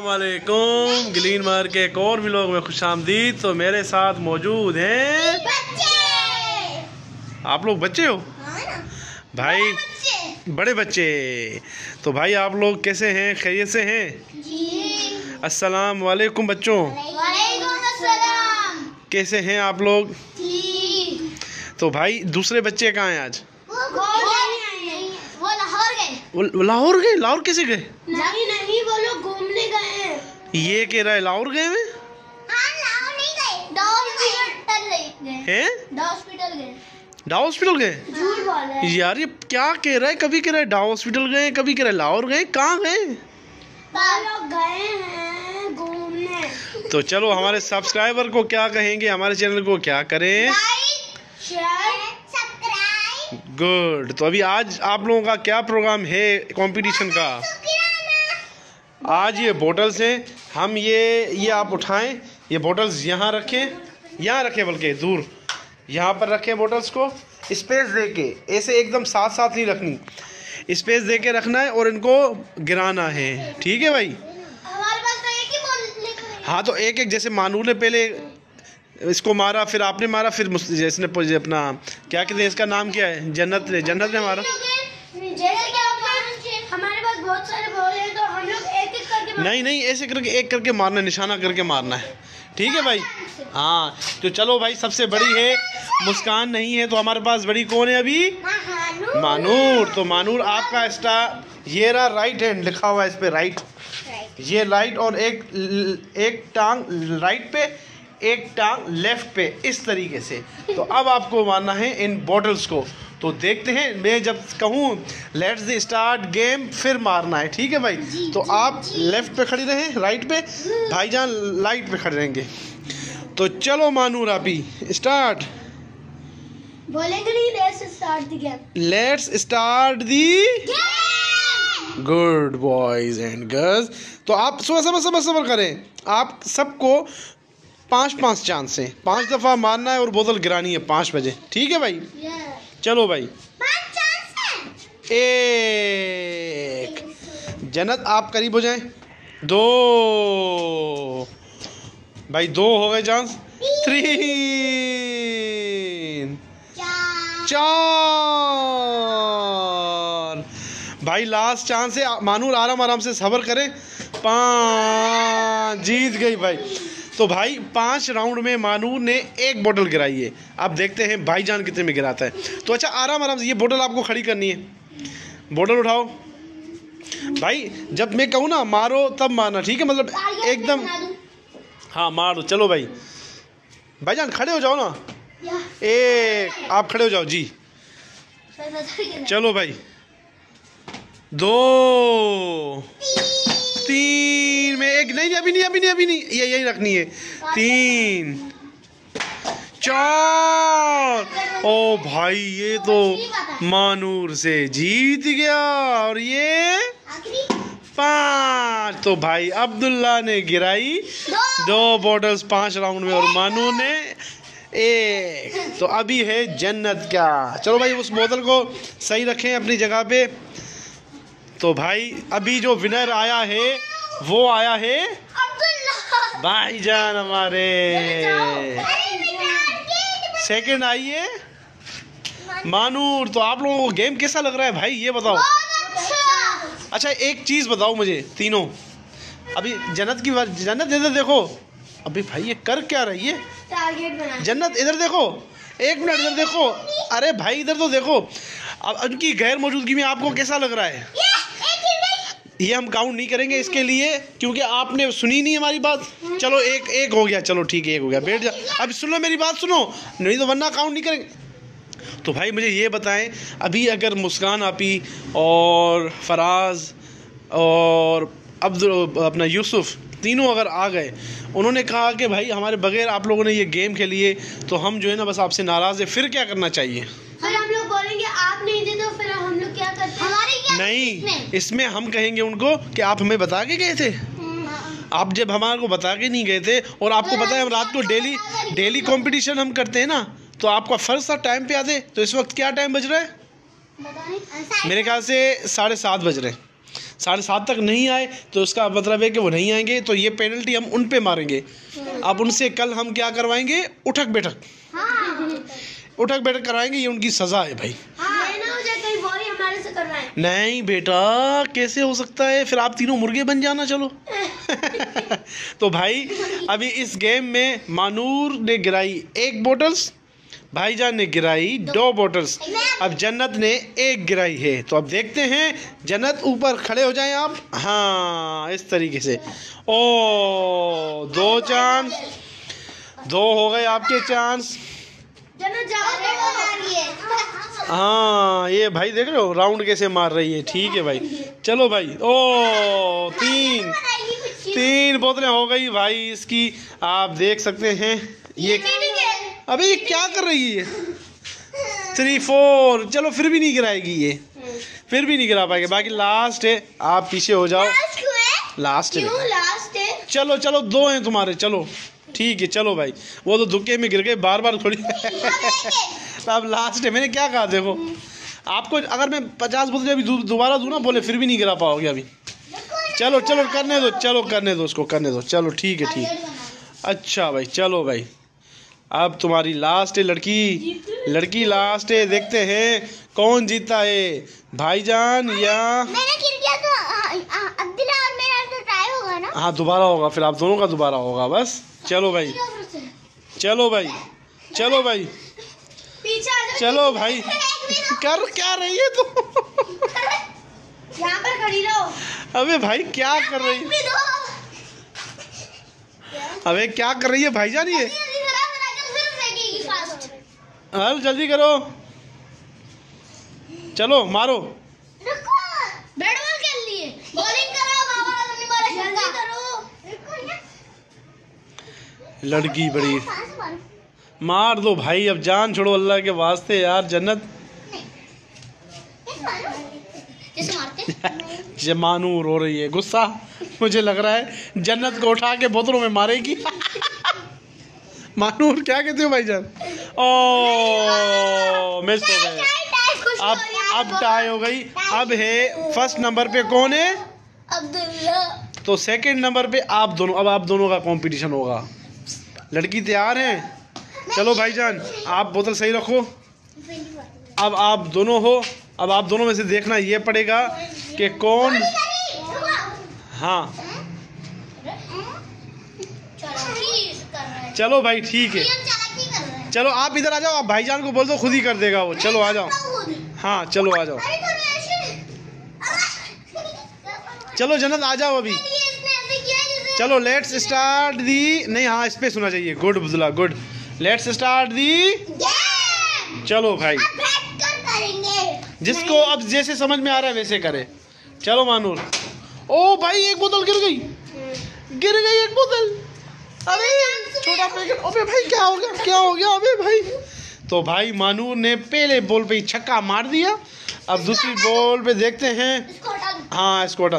वालेकुम ग्लीन मार के एक और व्लॉग में खुश आमदीद। तो मेरे साथ मौजूद हैं। आप लोग बच्चे हो? हाँ ना। भाई बच्चे। बड़े बच्चे। तो भाई आप लोग कैसे हैं? खैरियत से हैं? जी। अस्सलाम वालेकुम बच्चों अस्सलाम। कैसे हैं आप लोग? तो भाई दूसरे बच्चे कहाँ हैं आज? वो लाहौर गए। वो लाहौर गए? लाहौर कैसे गए नहीं नहीं वो लोग घूमने गए हैं ये कह रहा है लाहौर गए हुए हाँ लाहौर नहीं गए। हॉस्पिटल गए। हैं? डा हॉस्पिटल गए। झूठ बोल रहे हैं। यार ये क्या कह रहा है? कभी कह रहा है डा हॉस्पिटल गए कभी कह रहा है लाहौर गए कहाँ गए? हैं तो चलो हमारे सब्सक्राइबर को क्या कहेंगे? हमारे चैनल को क्या करें? लाइक शेयर सब्सक्राइब गुड तो अभी आज आप लोगों का क्या प्रोग्राम है कंपटीशन का? आज ये बोटल्स हैं। हम ये ये आप उठाएँ ये बोटल्स यहाँ रखें यहाँ रखें बल्कि दूर। यहाँ पर रखें बोटल्स को स्पेस दे के ऐसे एकदम साथ साथ नहीं रखनी। स्पेस दे के रखना है और इनको गिराना है। ठीक है भाई? तो ही तो एक एक जैसे मानू ने पहले इसको मारा फिर आपने मारा फिर जैसे ने अपना क्या कहते हैं इसका नाम क्या है? जन्नत ने जन्नत ने मारा। हमारे पास बहुत सारे बॉल हैं तो हम लोग एक एक करके मार- नहीं नहीं ऐसे करके एक करके मारना निशाना करके मारना है। ठीक है भाई? हाँ तो चलो भाई सबसे बड़ी है मुस्कान नहीं है तो हमारे पास बड़ी कौन है अभी? मानूर। तो मानूर आपका स्टार ये रहा राइट हैंड लिखा हुआ है इस पर राइट ये राइट और एक एक टांग राइट पे एक टांग लेफ़्ट पे इस तरीके से। तो अब आपको मारना है इन बॉटल्स को। तो देखते हैं मैं जब कहूँ लेट्स द स्टार्ट गेम फिर मारना है। ठीक है भाई? जी, तो जी, आप लेफ़्ट पे खड़ी रहें राइट पे। भाईजान लाइट पे खड़े रहेंगे। तो चलो मानू let's start let's start the good boys and girls तो आप सुबह सबर सबर सबर करें। आप सबको पाँच पाँच चांस हैं। पाँच दफ़ा मारना है और बोतल गिरानी है पाँच बजे। ठीक है भाई? चलो भाई। एक। जन्नत आप करीब हो जाएँ। दो। भाई दो हो गए चांस थ्री चार। चार। भाई लास्ट चांस है। मानूर आराम आराम से सबर करें। पाँच। जीत गई भाई। तो भाई पाँच राउंड में मानूर ने एक बोतल गिराई है। अब देखते हैं भाईजान कितने में गिराता है। तो अच्छा आराम आराम से ये बोतल आपको खड़ी करनी है। बोतल उठाओ। भाई जब मैं कहूँ ना मारो तब मारना ठीक है? मतलब एकदम हाँ मार दो चलो भाई। भाईजान खड़े हो जाओ ना। एक आप खड़े हो जाओ जी। चलो भाई। दो। तीन। एक नहीं अभी नहीं अभी नहीं अभी नहीं। ये यही रखनी है। तीन चार। ओ भाई ये तो मानूर से जीत गया। और ये पाँच। तो भाई अब्दुल्ला ने गिराई दो। बॉटल्स पाँच राउंड में और मानू ने एक। तो अभी है जन्नत क्या चलो भाई उस बोतल को सही रखें अपनी जगह पे। तो भाई अभी जो विनर आया है वो आया है? भाईजान हमारे। सेकंड आई है। मानूर तो आप लोगों को गेम कैसा लग रहा है? भाई ये बताओ। अच्छा। एक चीज़ बताओ मुझे तीनों। अभी जन्नत की बात जन्नत इधर देखो। अभी भाई ये कर क्या रही है? जन्नत इधर देखो। एक मिनट इधर देखो। अरे भाई इधर तो देखो। अब उनकी गैर मौजूदगी में आपको कैसा लग रहा है? ये हम काउंट नहीं करेंगे इसके लिए, क्योंकि आपने सुनी नहीं हमारी बात। चलो, एक एक हो गया, चलो ठीक है, एक हो गया, बैठ जा। अब सुनो मेरी बात सुनो, नहीं तो वरना काउंट नहीं करेंगे। तो भाई मुझे ये बताएँ, अभी अगर मुस्कान आपी और फराज और अब्दुल, अपना यूसुफ, तीनों अगर आ गए, उन्होंने कहा कि भाई हमारे बगैर आप लोगों ने ये गेम खेली है तो हम जो है ना बस आपसे नाराज़ है। फिर क्या करना चाहिए फिर हम लोग बोलेंगे आप नहीं दे तो फिर हम लोग क्या करते हैं क्या नहीं। इसमें हम कहेंगे उनको कि आप हमें बता के गए थे। आप जब हमारे को बता के नहीं गए थे और आपको पता है हम रात को डेली डेली कंपटीशन हम करते हैं ना तो आपका फ़र्ज़ था टाइम पे आते तो इस वक्त क्या टाइम बज रहा है? मेरे ख्याल से साढ़े सात बज रहे। हैं साढ़े सात तक नहीं आए तो उसका मतलब है कि वो नहीं आएँगे तो ये पेनल्टी हम उन पे मारेंगे। अब उनसे कल हम क्या करवाएँगे? उठक बैठक हाँ। उठक बैठक करवाएँगे ये उनकी सज़ा है भाई। हाँ हो। करवाएँ नहीं बेटा, कैसे हो सकता है? फिर आप तीनों मुर्गे बन जाना, चलो। तो भाई, अभी इस गेम में मानूर ने गिराई एक बोटल्स भाईजान ने गिराई दो बोटल्स अब जन्नत ने एक गिराई है। तो अब देखते हैं, जन्नत ऊपर खड़े हो जाएँ आप। हाँ इस तरीके से। ओ, दो चांस दो हो गए आपके चांस हाँ ये भाई देख रहे हो राउंड कैसे मार रही है ठीक है भाई। चलो भाई ओ तीन तीन बोतलें हो गई भाई इसकी आप देख सकते हैं ये अबे ये क्या कर रही है? थ्री फोर चलो फिर भी नहीं गिराएगी ये। फिर भी नहीं गिरा पाएगी बाकी लास्ट है आप पीछे हो जाओ। लास्ट है। है? चलो चलो दो हैं तुम्हारे चलो। ठीक है चलो भाई। वो तो धुके में गिर गए बार बार थोड़ी अब लास्ट है। मैंने क्या कहा देखो आपको अगर मैं पचास बोतल अभी दोबारा दूँ ना बोले फिर भी नहीं गिरा पाओगे अभी। चलो चलो करने दो चलो करने दो उसको करने दो। चलो ठीक है ठीक। अच्छा भाई चलो भाई। अब तुम्हारी लास्ट है लड़की। लड़की लास्ट है देखते हैं कौन जीता है। भाईजान या मैंने गिर गया तो अब्दुल्ला और मेरा तो ट्राई होगा ना? हाँ दोबारा होगा फिर आप दोनों का दोबारा होगा बस। चलो भाई। चलो भाई। चलो भाई। चलो भाई। कर क्या रही है तू? यहाँ पर खड़ी रहो। अबे भाई क्या कर रही है? अबे क्या कर रही है भाईजान ये? हल जल्दी करो। चलो मारो। रुको। बैट बॉल खेल लिए बॉलिंग करो बाबा तुमने बॉलिंग जल्दी करो। रुको ना लड़की बड़ी। मारो दो भाई अब जान छोड़ो अल्लाह के वास्ते यार जन्नत। जमानू रो रही है गुस्सा? मुझे लग रहा है जन्नत को उठा के बोतलों में मारेगी। मानूर क्या कहते हो भाईजान? ओ मिस हो। गए अब अब टाई हो गई। अब है फ़र्स्ट नंबर पे कौन है? अब्दुल्ला। तो सेकंड नंबर पे आप दोनों अब आप दोनों का कंपटीशन होगा। लड़की तैयार है? चलो भाईजान, आप बोतल सही रखो। अब आप दोनों हो, अब आप दोनों में से देखना ये पड़ेगा कि कौन हाँ। चलो भाई, ठीक है। चलो, आप इधर आ जाओ, आप भाईजान को बोल दो, खुद ही कर देगा वो। चलो, आ जाओ। हाँ चलो, आ जाओ। चलो, जन्नत, आ जाओ अभी। चलो लेट्स स्टार्ट दी नहीं हाँ इस पर सुना चाहिए। गुड, बुदला, गुड। लेट्स स्टार्ट दी चलो भाई। जिसको अब जैसे समझ में आ रहा है वैसे करे। चलो मानूर। ओ भाई एक बोतल गिर गई। गिर गई एक बोतल। अरे छोटा पैकेट अबे भाई क्या हो गया? क्या हो गया? अबे भाई। तो भाई मानूर ने पहले बॉल पे छक्का मार दिया। अब दूसरी बॉल पे देखते हैं। हाँ इसको हटा।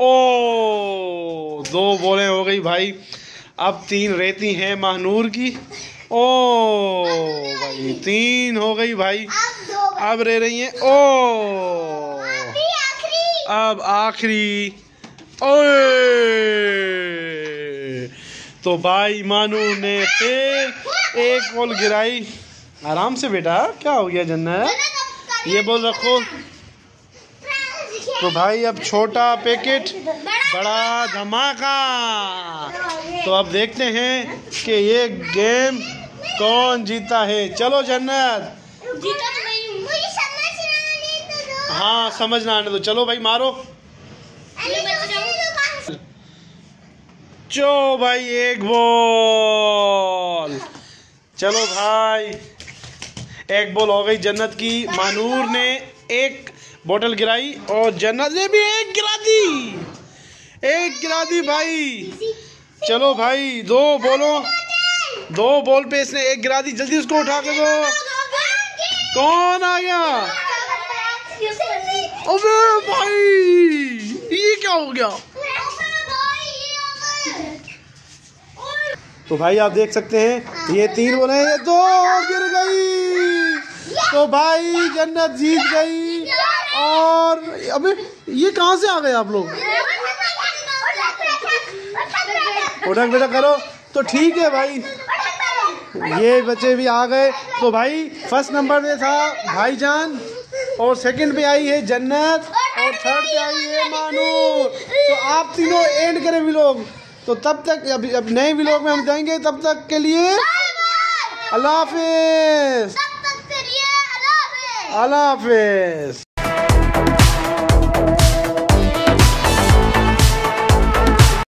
ओ दो बॉलें हो गई भाई। अब तीन रहती हैं महानूर की। ओ भाई तीन हो गई भाई। अब रह रही हैं। ओ। अब आखिरी। ओए। तो भाई मानू ने फिर एक बॉल गिराई। आराम से बेटा क्या हो गया जन्नत? ये बॉल रखो। तो भाई अब छोटा पैकेट बड़ा धमाका। तो अब देखते हैं कि ये गेम कौन जीता है? चलो जन्नत। जीता तो नहीं मुझे समझ नहीं तो दो। हाँ समझना आने दो। चलो भाई मारो। चो भाई एक बॉल। चलो भाई एक बॉल हो गई जन्नत की। मानूर ने एक बोतल गिराई और जन्नत ने भी एक गिरा दी। एक गिरा दी भाई। चलो भाई दो बोलो दो बॉल पे इसने एक गिरा दी, जल्दी उसको उठा के दो। कौन आ गया? अबे भाई, ये क्या हो गया? तो भाई आप देख सकते हैं, ये तीन बोले ये दो गिर गई। तो भाई जन्नत जीत गई। और अबे, ये कहाँ से आ गए आप लोग? उठक बेटा करो। तो ठीक है भाई। ये बच्चे भी आ गए। तो भाई फ़र्स्ट नंबर पे था भाईजान और सेकंड पे आई है जन्नत और थर्ड पे आई है मानू तो आप तीनों एंड करें लोग तो तब तक अब, अब नए व्लॉग में हम जाएँगे तब तक के लिए अल्लाह हाफिज। अल्लाह हाफिज।